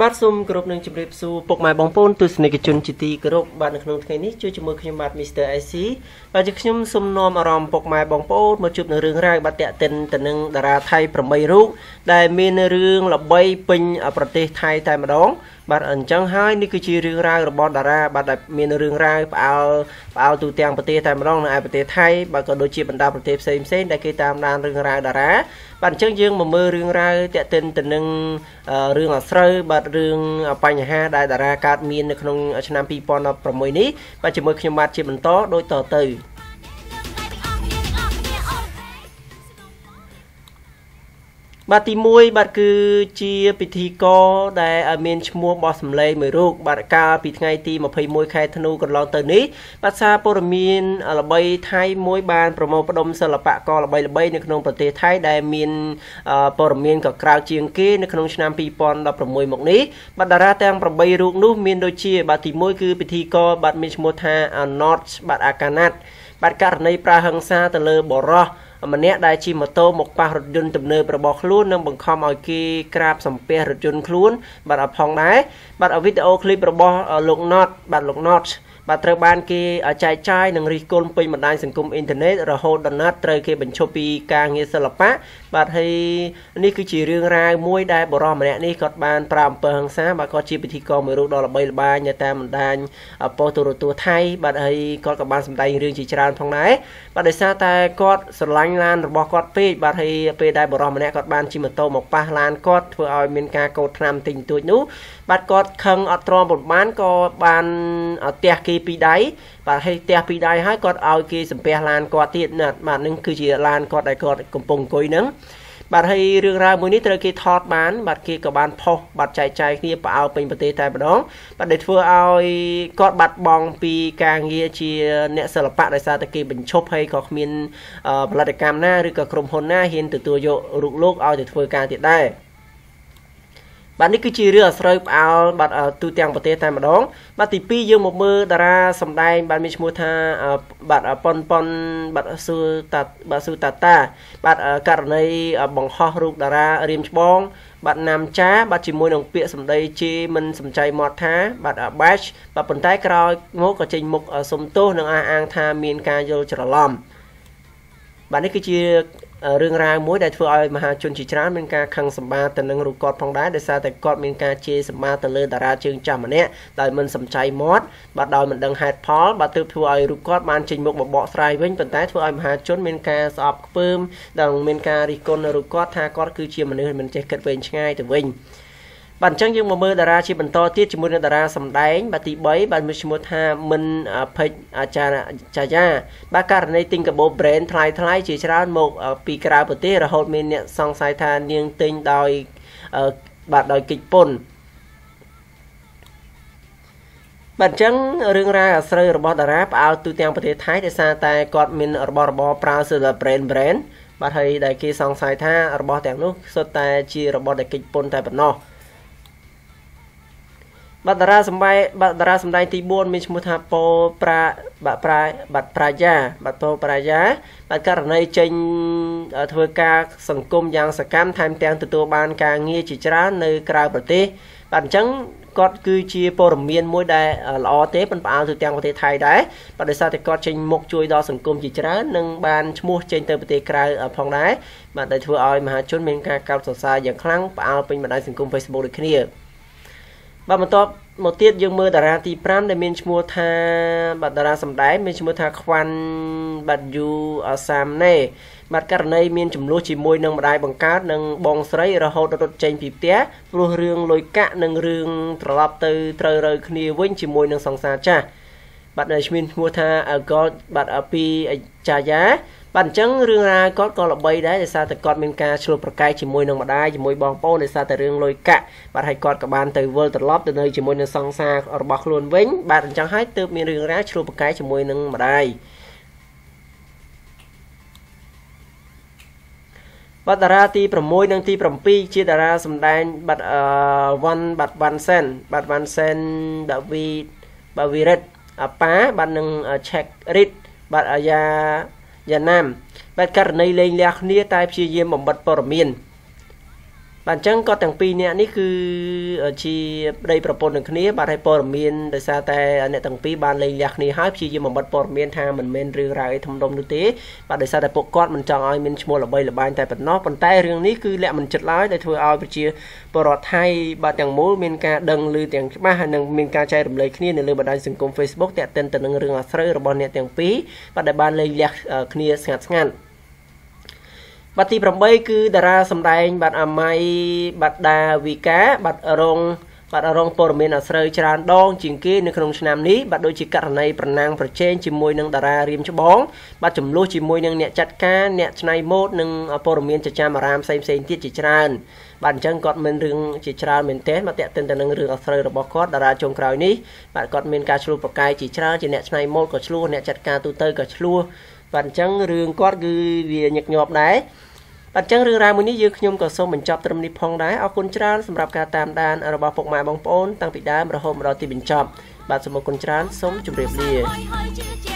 បាទសូមគោរពនឹងជម្រាបសួរពុកម៉ែបងប្អូនទស្សនិកជនជាទីគោរពបាទនៅក្នុងថ្ងៃនេះជួយជាមួយខ្ញុំបាទ Mr. IC បាទជាខ្ញុំសូមនាំអារម្មណ៍ពុកម៉ែបងប្អូនមកជួបនៅរឿងរ៉ាវបាទតាក់ទិនទៅនឹងតារាថៃ8រូបដែលមានរឿងល្បីពេញប្រទេសថៃតែម្ដងបាទអញ្ចឹងហើយនេះគឺជារឿងរ៉ាវរបស់តារាបាទដែលមានរឿងរ៉ាវផ្អើលផ្អើលទូទាំងប្រទេសតែម្ដងនៅឯប្រទេសថៃបាទក៏ដូចជាបណ្ដាប្រទេសផ្សេងផ្សេងដែលគេតាមដានរឿងរ៉ាវតារា បាទអញ្ចឹងយើងមកមើលរឿងរ៉ាវតាក់ទិនទៅនឹងរឿងអាស្រូវបាទរឿងបញ្ហាដែលតារាកើតមាននៅក្នុងឆ្នាំ2016នេះបាទជាមួយខ្ញុំបាទជាបន្តដូចតទៅ បាទទី1បាទគឺជាពិធីករដែលមានឈ្មោះបោះសម្លេងមួយរូបបាទកាលពីថ្ងៃទី21ខែធ្នូកន្លងទៅនេះបាទសារព័ត៌មានល្បីថៃមួយបានប្រមូលផ្ដុំសិល្បករល្បីៗនៅក្នុងប្រទេសថៃដែលមានព័ត៌មានក៏ក្រៅជាងគេនៅក្នុងឆ្នាំ2016មកនេះបាទតារាទាំង8រូបនោះមានដូចជាបាទទី1គឺពិធីករបាទមានឈ្មោះថា Not បាទអាកាណាត់បាទករណីប្រើហិង្សាទៅលើបរោះ ម្នាក់ដែលជិះម៉ូតូមកប៉ះរថយន្តទំនើបរបស់ខ្លួននិងបង្ខំឲ្យគេក្រាបសំពះរថយន្តខ្លួនបាទអផងដែរបាទវីដេអូឃ្លីបរបស់លោក Not បាទលោក Not បាទត្រូវបានគេចែកចាយនិងរិះគន់ពេញបណ្ដាញសង្គមអ៊ីនធឺណិតរហូតដល់ណាត់ត្រូវគេបញ្ឈប់ពីការងារសិល្បៈបាទហើយនេះគឺជារឿងរ៉ាវមួយដែលបរិសម្នាក់នេះគាត់បានប្រាអំពើហិង្សាបាទគាត់ជាពិធីករមួយរូបដ៏ល្បីល្បាញនៅតាមបណ្ដាញប៉ុស្តិ៍ទូរទស្សន៍ថៃបាទហើយគាត់ក៏បានសម្ដែងរឿងជាច្រើនផងដែរបាទដោយសារតែគាត់ស្រឡាញ់ឡានរបស់គាត់ពេកបាទហើយពេលដែលបរិសម្នាក់គាត់បានជិះម៉ូតូមកប៉ះឡានគាត់ធ្វើឲ្យមានការកោតថ្នាំតិចតួចនោះ បាទគាត់ខឹងអត់ទ្រាំប៉ុន្មានក៏បានទះគេពីដៃបាទហើយទះពីដៃហើយគាត់ឲ្យគេសំពះឡានគាត់ទៀតណាបាទនឹងគឺជាឡានគាត់ដែលគាត់កំពុងអង្គុយហ្នឹងបាទហើយរឿងរ៉ាវមួយនេះត្រូវគេថតបានបាទគេក៏បានផុសបាទចែកចាយគ្នាផ្អើលពេញប្រទេសតែម្ដងបាទដែលធ្វើឲ្យគាត់បាត់បង់ពីការងារជាអ្នកសិល្បៈដោយសារតែគេបញ្ឈប់ហើយក៏គ្មានផលិតកម្មណាឬក៏ក្រុមហ៊ុនណាហ៊ានទទួលយករូបលោកឲ្យទៅធ្វើការទៀតដែរ បាទនេះគឺជារឿងអាស្រូវផ្អើលបាទទូទាំងប្រទេសតែម្ដង បាទទី2យើងមកមើលតារាសម្ដែងបាទមានឈ្មោះថាបាទប៉ុនប៉ុនបាទស៊ូតាបាទស៊ូតាតា បាទករណីបង្ហោះរូបតារារៀមច្បងបាទណាំចាបាទជាមួយនឹងពាក្យសម្ដីជេរមិនសំចៃមាត់ថាបាទ bash បាទប៉ុន្តែក្រោយមកក៏ចេញមុខសុំទោសនិងអះអាងថាមានការយល់ច្រឡំបាទនេះគឺជា រឿងរ៉ាវមួយដែលធ្វើឲ្យមហាជនជាច្រើនមានការខឹងសម្បាទៅនឹងរូបគាត់ផងដែរដោយសារតែគាត់មានការជេរសម្បាទៅលើតារាជើងចាស់ម្នាក់ដោយមិនសំចៃមាត់បាទដោយមិនដឹងហេតុផលបាទទើបធ្វើឲ្យរូបគាត់បានចេញមុខមកបកស្រាយវិញប៉ុន្តែធ្វើឲ្យមហាជនមានការស្អប់ខ្ពើមដែលមានការរិះគន់រូបគាត់ថាគាត់គឺជាមនុស្សមិនចេះគិតវែងឆ្ងាយទៅវិញ បាទអញ្ចឹងយើងមកមើលតារាជាបន្តទៀតជាមួយនឹងតារាសម្ដែងបាទទី3បាទមានឈ្មោះថាមិនពេជ្រអាចារ្យចាយាបាទករណីទិញកាបូ brand ថ្លៃថ្លៃជាច្រើនមកពីក្រៅប្រទេសរហូតមានអ្នកសង្ស័យថានាងទិញដោយបាទដោយកិច្ចពុនបាទអញ្ចឹងរឿងរ៉ាវអាស្រូវរបស់តារាផ្អើលទូទាំងប្រទេសថៃដោយសារតែគាត់មានរបស់របរប្រើសិល្បៈ brand brand បាទហើយដែលគេសង្ស័យថារបស់ទាំងនោះសុទ្ធតែជារបស់ដែលកិច្ចពុនតែប៉ុណ្ណោះ បាទតារាសម្បែបាទតារាសម្ដែងទី4មានឈ្មោះថាពោប្រាបាទប្រាបាទប្រាយាបាទពោប្រាយាបាទករណីចេញធ្វើការសង្គមយ៉ាងសកម្មថែមទាំងទទួលបានការងារជាច្រើននៅក្រៅប្រទេសបាទអញ្ចឹងគាត់គឺជាព័ត៌មានមួយដែលល្អទេប៉ុន្តែផ្អើលទៅទាំងប្រទេសថៃដែរបាទដោយសារតែគាត់ចេញមុខជួយដល់សង្គមជាច្រើននិងបានឈ្មោះចេញទៅប្រទេសក្រៅផងដែរបាទដែលធ្វើឲ្យមហាជនមានការកោតសរសើរយ៉ាងខ្លាំងផ្អើលពេញបណ្ដាញសង្គម Facebook ដូចគ្នា បាទបន្ទាប់មកទៀតយើងមើលតារាទី5ដែលមានឈ្មោះថាបាទតារាសម្ដែងមានឈ្មោះថាខ្វាន់បាទយូអាសាមណេបាទករណីមានចំនួនជាមួយនឹងម្ដាយបង្កើតនិងបងស្រីរហូតរត់ចេញពីផ្ទះព្រោះរឿងលុយកាក់និងរឿងត្រឡប់ទៅត្រូវរើគ្នាវិញជាមួយនឹងសង្សារចាស់បាទដែលឈ្មោះឈ្មោះថា Gold បាទពីចាយា បាទអញ្ចឹងរឿងរ៉ាវគាត់ក៏ល្បីដែរដោយសារតែគាត់មានការឆ្លោះប្រកែកជាមួយនឹងម្ដាយជាមួយបងប្អូនដោយសារតែរឿងលុយកាក់បាទហើយគាត់ក៏បានទៅវិលត្រឡប់ទៅនៅជាមួយនឹងសង្សាររបស់ខ្លួនវិញ បាទអញ្ចឹងហើយទើបមានរឿងរ៉ាវឆ្លោះប្រកែកជាមួយនឹងម្ដាយបាទតារាទី6និងទី7ជាតារាសម្ដែងបាទអឺវ៉ាន់បាទវ៉ាន់សែនបាទវ៉ាន់សែនដាវីបាទវីរិតអាប៉ាបាទនឹងឆែករីតបាទអាយ៉ា យ៉ាណាមបាទករណីលេងលះគ្នាតែព្យាយាមបំបិតព័ត៌មាន បាទអញ្ចឹងគាត់ទាំងពីរនាក់នេះគឺជាប្តីប្រពន្ធនឹងគ្នាបាទឲ្យព័ត៌មានដោយសារតែអ្នកទាំងពីរបានលែងលះគ្នាហើយព្យាយាមបំបត្តិព័ត៌មានថាមិនមែនរឿងរ៉ាវអីធំដុំនោះទេបាទដោយសារតែពួកគាត់មិនចង់ឲ្យមានឈ្មោះល្បីល្បាញតែប៉ុណ្ណោះប៉ុន្តែរឿងនេះគឺលាក់មិនចិត្តឡើយដែលធ្វើឲ្យប្រជាពលរដ្ឋថៃបាទទាំងមូលមានការដឹងឮទាំងច្បាស់ហើយនឹងមានការចែករំលែកគ្នានៅលើបណ្ដាញសង្គម Facebook តាក់ទិនទៅនឹងរឿងអាស្រូវរបស់អ្នកទាំងពីរបាទដែលបានលែងលះគ្នាស្ងាត់ស្ងាត់ បាទទី8គឺតារាសម្ដែងបាទអាម៉ៃបាទដាវីកាបាទរងបាទរងព័ត៌មានអាស្រូវច្រើនដងជាងគេនៅក្នុងឆ្នាំនេះបាទដូចជាករណីប្រណាំងប្រជែងជាមួយនឹងតារារៀមច្បងបាទចំនួនជាមួយនឹងអ្នកចាត់ការអ្នកច្នៃម៉ូដនិងព័ត៌មានចចាមអារាមផ្សេងផ្សេងទៀតជាច្រើនបាទអញ្ចឹងគាត់មានរឿងជាច្រើនមែនទែនបាទតេតិនទៅនឹងរឿងអាស្រូវរបស់គាត់តារាចុងក្រោយនេះបាទគាត់មានការឆ្លោះប្រកែកជាច្រើនជាអ្នកច្នៃម៉ូដក៏ឆ្លោះអ្នកចាត់ការទូទៅក៏ឆ្លោះ បាទអញ្ចឹងរឿងគាត់គឺវាញឹកញាប់ដែរបាទអញ្ចឹងរឿងរ៉ាវមួយនេះយើងខ្ញុំក៏សូមបញ្ចប់ត្រឹមនេះផងដែរអរគុណច្រើនសម្រាប់ការតាមដានរបស់ពុកម៉ែបងប្អូនតាំងពីដើមរហូតមកដល់ទីបញ្ចប់បាទសូមអរគុណច្រើនសូមជម្រាបលា